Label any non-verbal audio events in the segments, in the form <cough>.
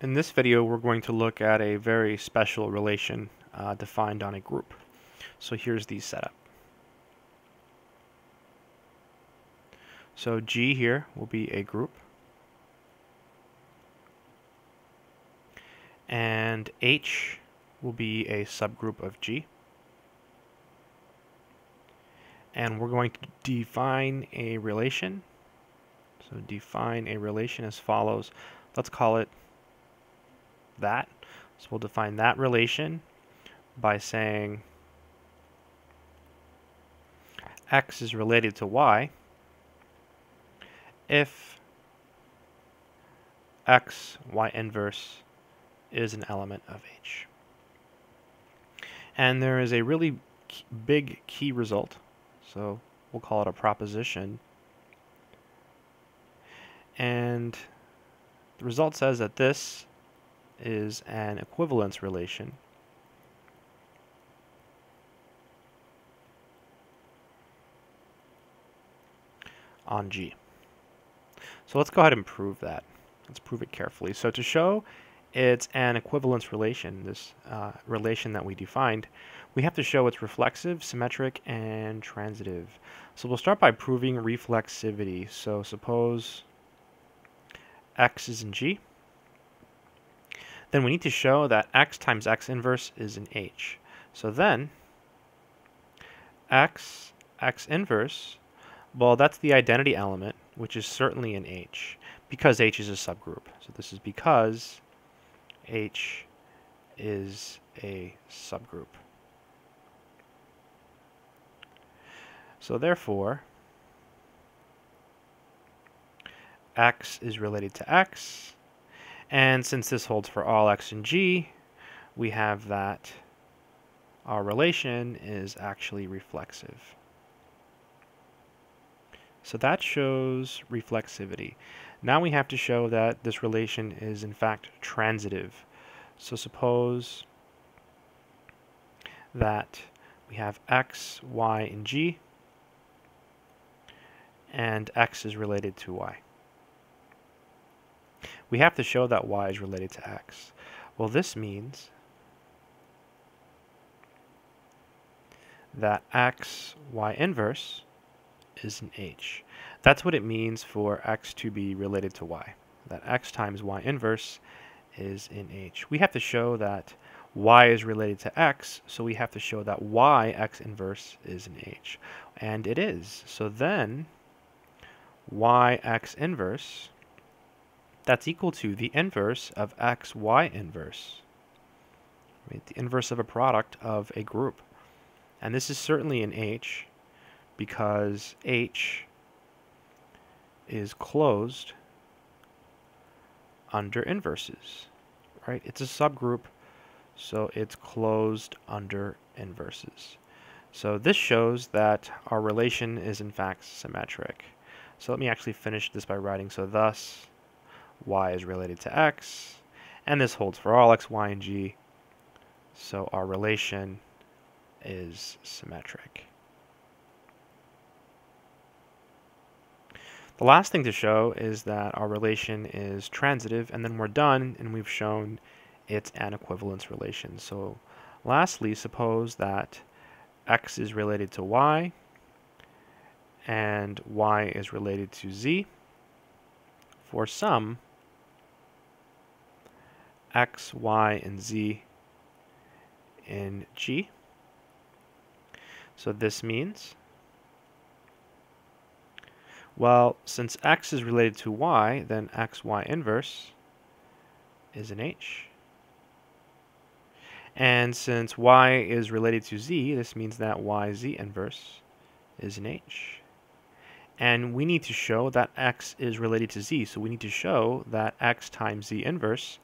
In this video, we're going to look at a very special relation uh, defined on a group. So here's the setup. So G here will be a group. And H will be a subgroup of G. And we're going to define a relation. So define a relation as follows. Let's call it that. So we'll define that relation by saying x is related to y if x, y inverse is an element of H. And there is a really big key result, so we'll call it a proposition. And the result says that this is an equivalence relation. on G. So let's go ahead and prove that. Let's prove it carefully. So to show it's an equivalence relation, this uh, relation that we defined, we have to show it's reflexive, symmetric, and transitive. So we'll start by proving reflexivity. So suppose x is in G. Then we need to show that x times x inverse is in H. So then x, x inverse, well, that's the identity element which is certainly in H, because H is a subgroup. So this is because H is a subgroup. So therefore, x is related to x, and since this holds for all x and g, we have that our relation is actually reflexive. So that shows reflexivity. Now we have to show that this relation is in fact transitive. So suppose that we have x, y, and g, and x is related to y. We have to show that y is related to x. Well, this means that x, y inverse is an h. That's what it means for x to be related to y. That x times y inverse is in h. We have to show that y is related to x, so we have to show that y x inverse is in h. And it is. So then y x inverse, that's equal to the inverse of x y inverse. Right? The inverse of a product of a group. And this is certainly in h because H is closed under inverses, right? It's a subgroup, so it's closed under inverses. So this shows that our relation is in fact symmetric. So let me actually finish this by writing, so thus y is related to x, and this holds for all x, y, and g, so our relation is symmetric. The last thing to show is that our relation is transitive, and then we're done, and we've shown it's an equivalence relation. So lastly, suppose that x is related to y, and y is related to z. For some x, y, and z in G. So this means well, since x is related to y, then xy inverse is an h. And since y is related to z, this means that yz inverse is an h. And we need to show that x is related to z, so we need to show that x times z inverse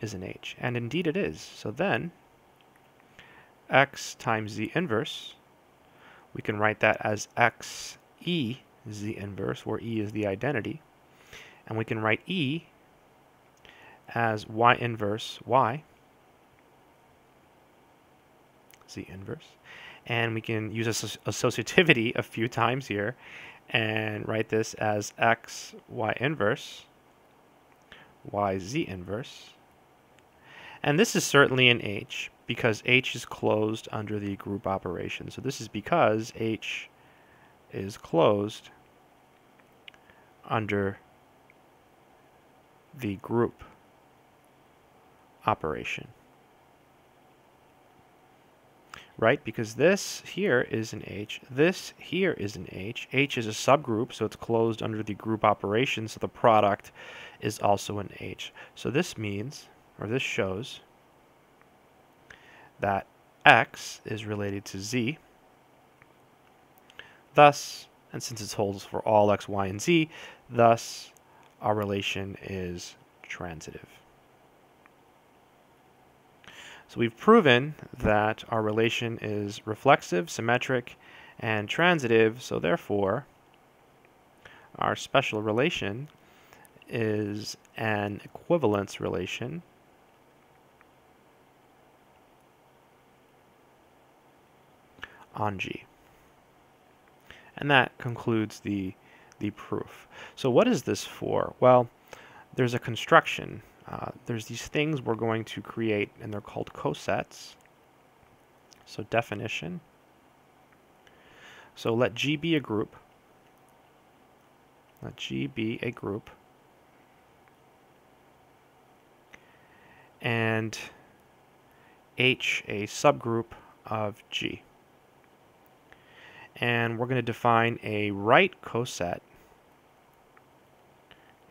is an h. And indeed it is. So then, x times z inverse, we can write that as x e is inverse, where E is the identity. And we can write E as y inverse y, Z inverse. And we can use associativity a few times here and write this as x y inverse y z inverse And this is certainly an H because H is closed under the group operation. So this is because H is closed under the group operation. Right? Because this here is an H, this here is an H. H is a subgroup, so it's closed under the group operation, so the product is also an H. So this means, or this shows, that X is related to Z. Thus, and since it holds for all X, Y, and Z, thus our relation is transitive. So we've proven that our relation is reflexive, symmetric, and transitive, so therefore our special relation is an equivalence relation on G. And that concludes the, the proof. So what is this for? Well, there's a construction. Uh, there's these things we're going to create, and they're called cosets. So definition. So let G be a group. Let G be a group. And H a subgroup of G and we're going to define a right coset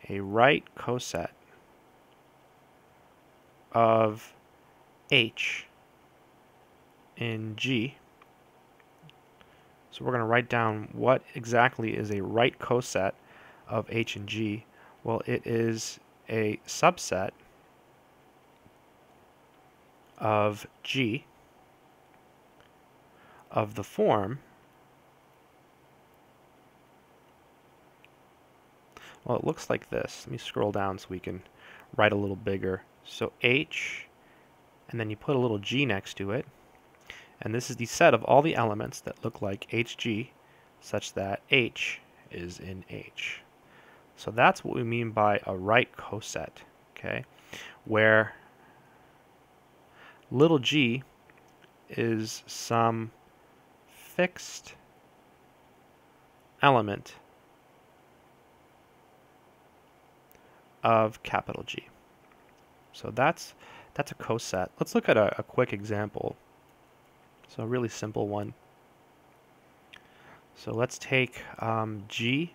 a right coset of H in G. So we're going to write down what exactly is a right coset of H and G. Well, it is a subset of G of the form Well, it looks like this. Let me scroll down so we can write a little bigger. So H, and then you put a little g next to it. And this is the set of all the elements that look like HG, such that H is in H. So that's what we mean by a right coset, okay? Where little g is some fixed element of capital G. So that's that's a coset. Let's look at a, a quick example. So a really simple one. So let's take um, G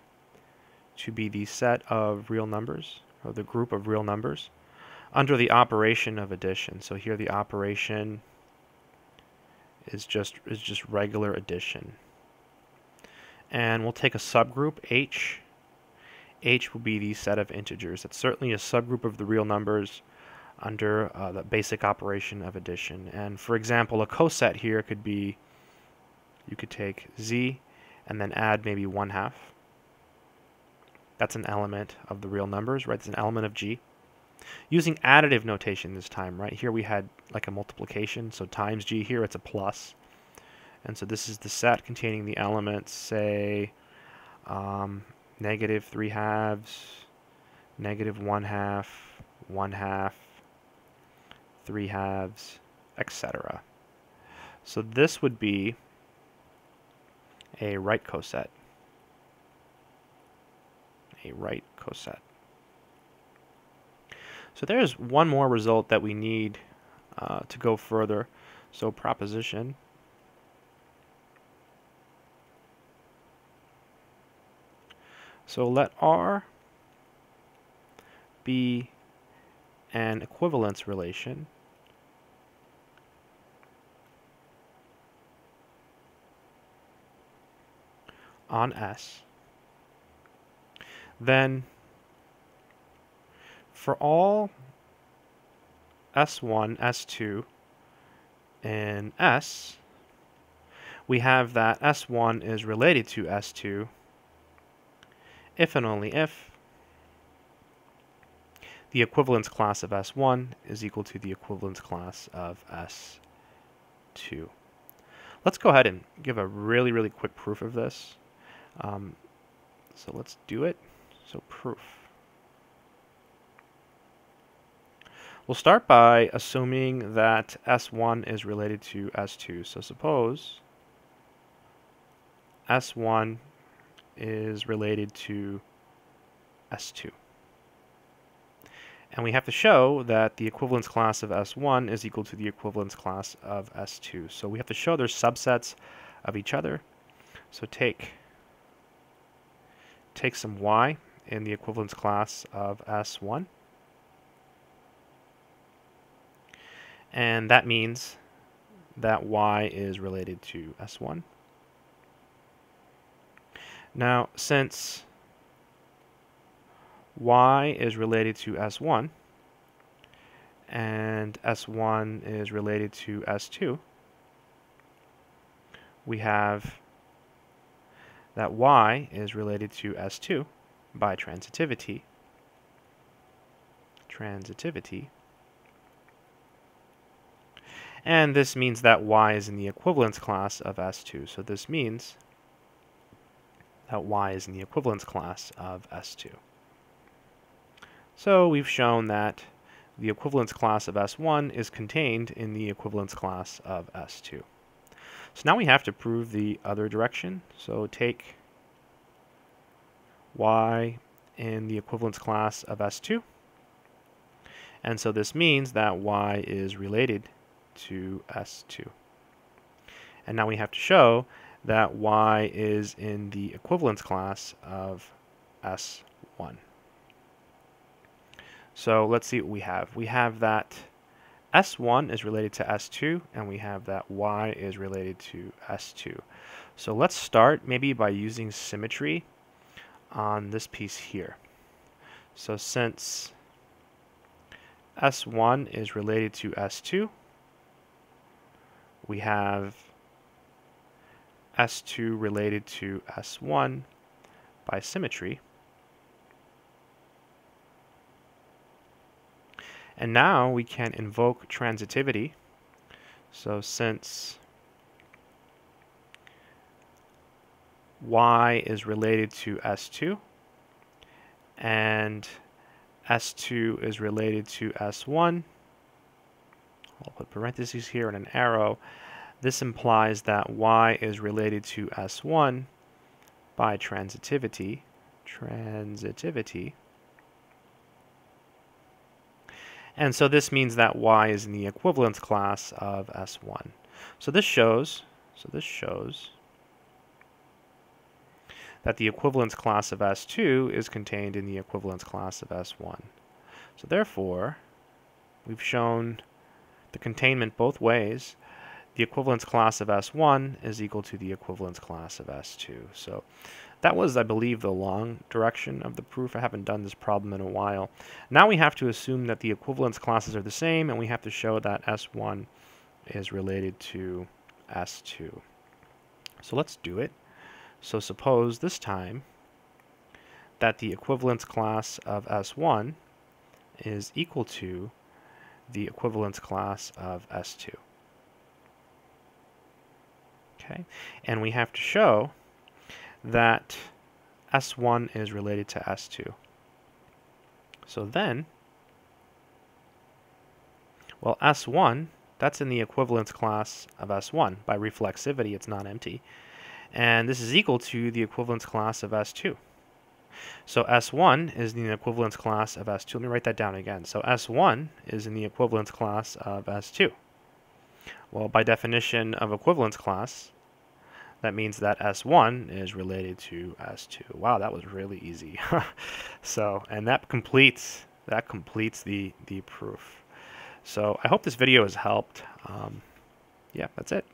to be the set of real numbers, or the group of real numbers, under the operation of addition. So here the operation is just is just regular addition. And we'll take a subgroup H h will be the set of integers. It's certainly a subgroup of the real numbers under uh, the basic operation of addition. And for example, a coset here could be, you could take z and then add maybe 1 half. That's an element of the real numbers, right? It's an element of g. Using additive notation this time, right? Here we had like a multiplication, so times g. Here it's a plus. And so this is the set containing the elements, say, um, negative 3 halves, negative 1 half, 1 half, 3 halves, etc. So this would be a right coset. A right coset. So there's one more result that we need uh, to go further. So proposition So let R be an equivalence relation on S, then for all S1, S2, and S, we have that S1 is related to S2 if and only if the equivalence class of S1 is equal to the equivalence class of S2. Let's go ahead and give a really, really quick proof of this. Um, so let's do it. So proof. We'll start by assuming that S1 is related to S2. So suppose S1 is related to S2. And we have to show that the equivalence class of S1 is equal to the equivalence class of S2. So we have to show they're subsets of each other. So take, take some y in the equivalence class of S1. And that means that y is related to S1. Now, since y is related to S1 and S1 is related to S2, we have that y is related to S2 by transitivity. Transitivity. And this means that y is in the equivalence class of S2. So this means that y is in the equivalence class of S2. So we've shown that the equivalence class of S1 is contained in the equivalence class of S2. So now we have to prove the other direction. So take y in the equivalence class of S2. And so this means that y is related to S2. And now we have to show that y is in the equivalence class of S1. So let's see what we have. We have that S1 is related to S2, and we have that Y is related to S2. So let's start maybe by using symmetry on this piece here. So since S1 is related to S2, we have S2 related to S1 by symmetry. And now we can invoke transitivity. So since y is related to S2 and S2 is related to S1, I'll put parentheses here and an arrow. This implies that y is related to S1 by transitivity. Transitivity. And so this means that y is in the equivalence class of S1. So this shows, so this shows that the equivalence class of S2 is contained in the equivalence class of S1. So therefore, we've shown the containment both ways. The equivalence class of S1 is equal to the equivalence class of S2. So that was, I believe, the long direction of the proof. I haven't done this problem in a while. Now we have to assume that the equivalence classes are the same, and we have to show that S1 is related to S2. So let's do it. So suppose this time that the equivalence class of S1 is equal to the equivalence class of S2. Okay, and we have to show that S1 is related to S2. So then, well, S1, that's in the equivalence class of S1. By reflexivity, it's not empty. And this is equal to the equivalence class of S2. So S1 is in the equivalence class of S2. Let me write that down again. So S1 is in the equivalence class of S2. Well, by definition of equivalence class, that means that S1 is related to S2. Wow, that was really easy. <laughs> so, and that completes that completes the the proof. So I hope this video has helped. Um, yeah, that's it.